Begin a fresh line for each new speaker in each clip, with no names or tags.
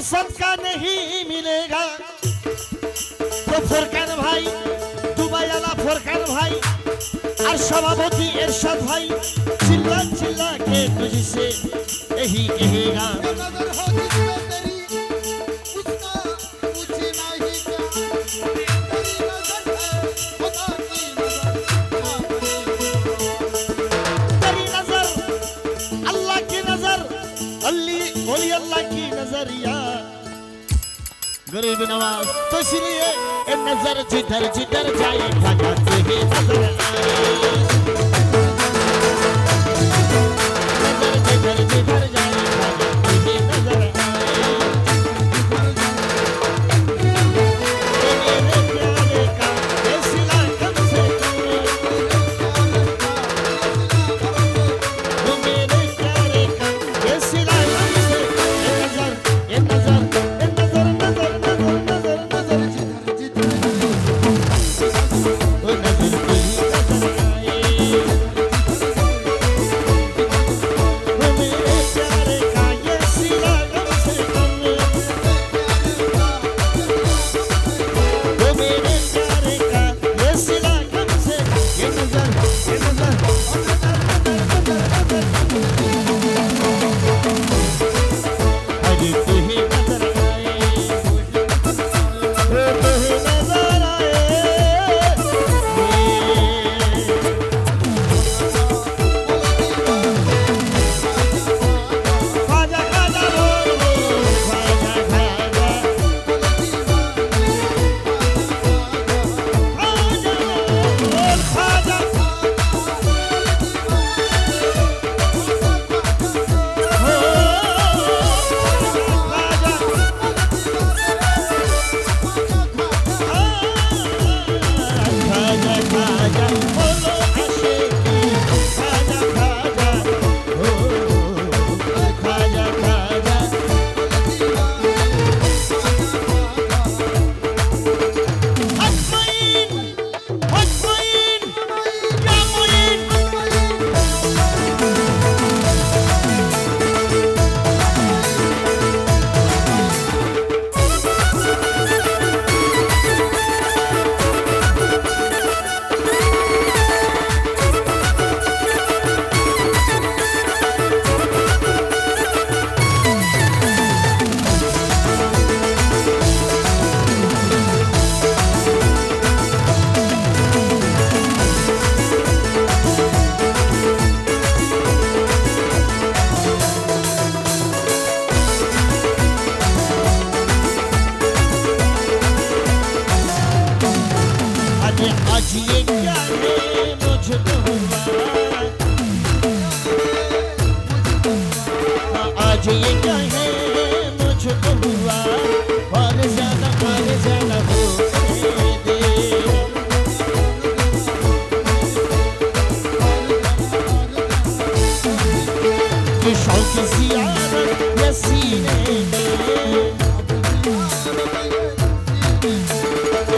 ये सबका नहीं मिलेगा। तो ফোরকান ভাই দুবাইয়ালা ফোরকান ভাই আর সভাপতি এরশাদ ভাই চিল্লা চিল্লা কে তুঝে यही कहेगा। गरीब नवाज़ तो इसलिए नज़र जिधर जिधर जाए भगत ही नज़र आए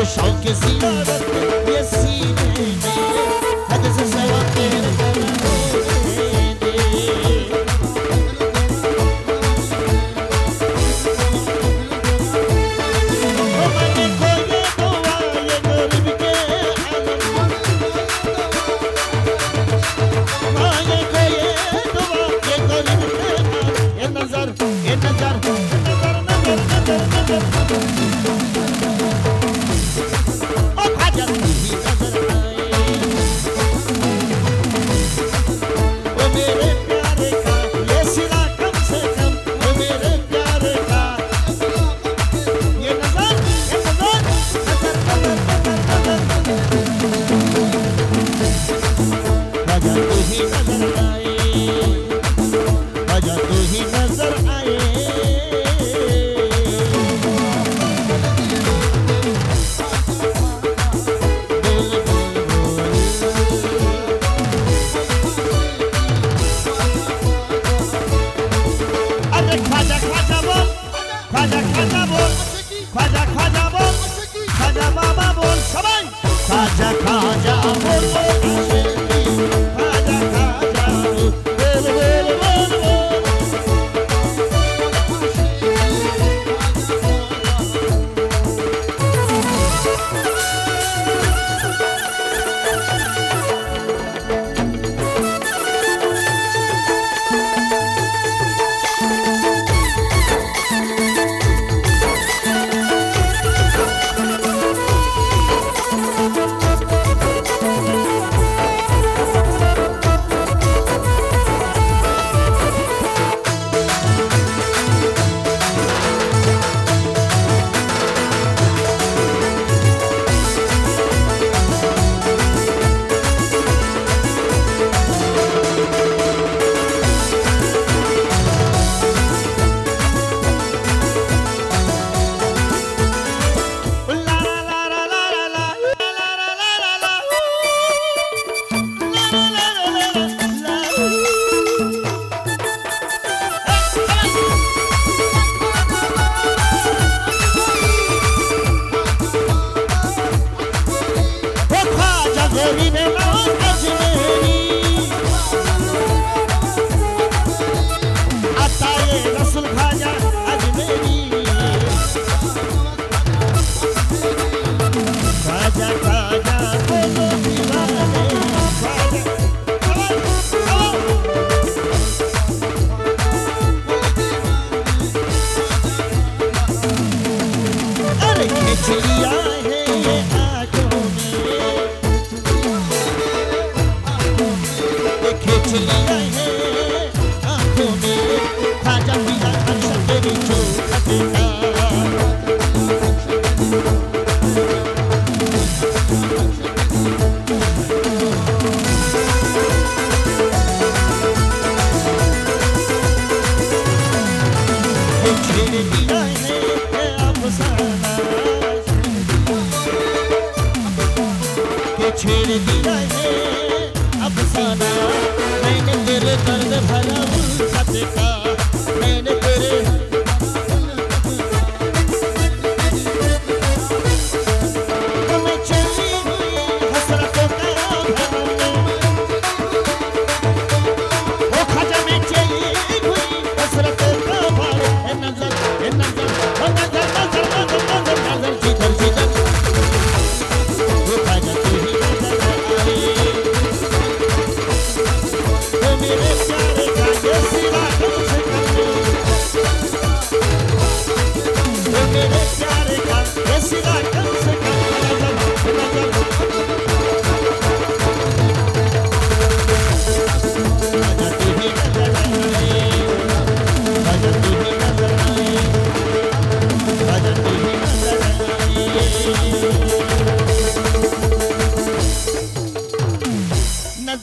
o que se e assim, né? É Cadê seu celular? खाजा खाजा बोल खाजा खाजा बोल खाजा बाबा छेड़ दिया है। अफसाना मैंने तेरे दर्द भरा फूल सदका मैंने तेरे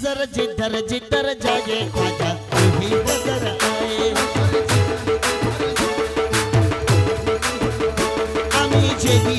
जिधर जिधर जिधर जाए ख्वाजा। वही नज़र आए আমি जेदी